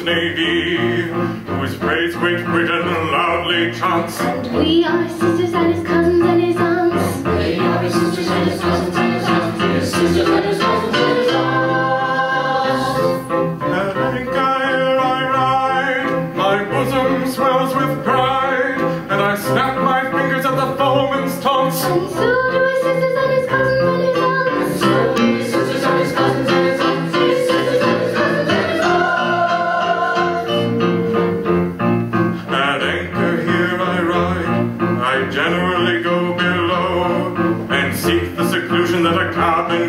Queen's Navy, whose praise Great Britain loudly chants. And we are sisters and his cousins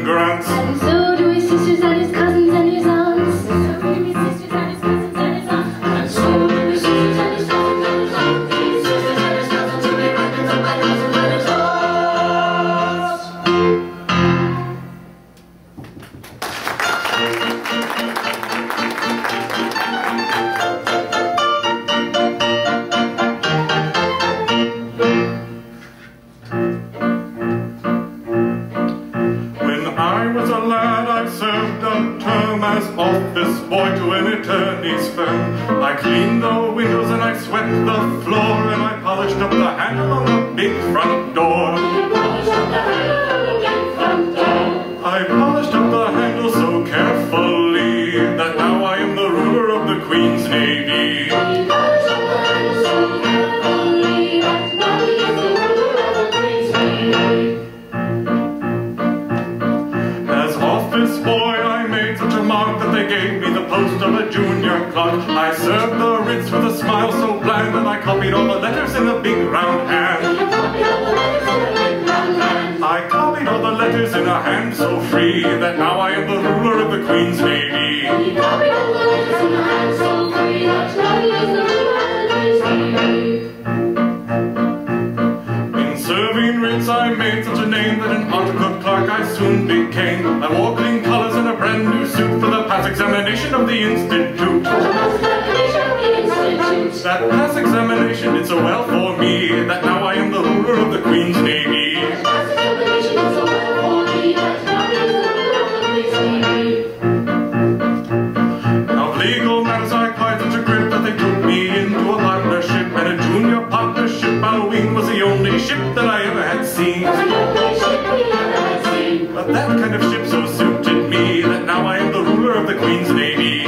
a as office boy to an attorney's firm. I cleaned the windows and I swept the floor and I polished up the handle on the big front door. Post of a junior clerk. I served the writs with a smile so bland that I copied all the letters in a big round hand. I copied all the letters in a hand so free that now I am the ruler of the Queen's Navy. A name that an articled clerk I soon became. I wore clean colors and a brand new suit for the pass examination of the Institute. That pass examination did so well for me that That kind of ship so suited me that now I am the ruler of the Queen's Navy. I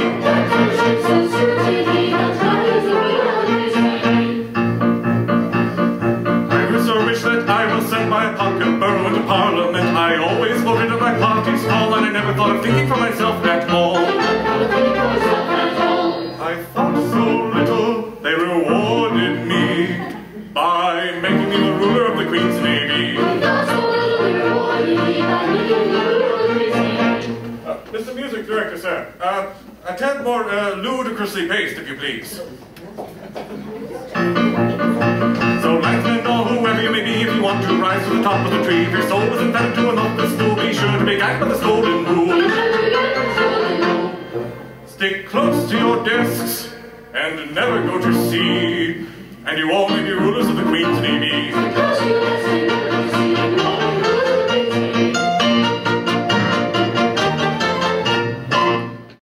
grew so rich that I was sent by a pocket borough into Parliament. I always voted at my party's hall, and I never thought of thinking for myself at all. I thought so little, they rewarded me by making Mr. Music Director, sir, uh, a tad more uh, ludicrously paced, if you please. So, landsmen or whoever you may be, if you want to rise to the top of the tree, if your soul was intended to an office stool, be sure to be guided by the golden rule. Stick close to your desks and never go to sea, and you all may be rulers of the Queen's Navy.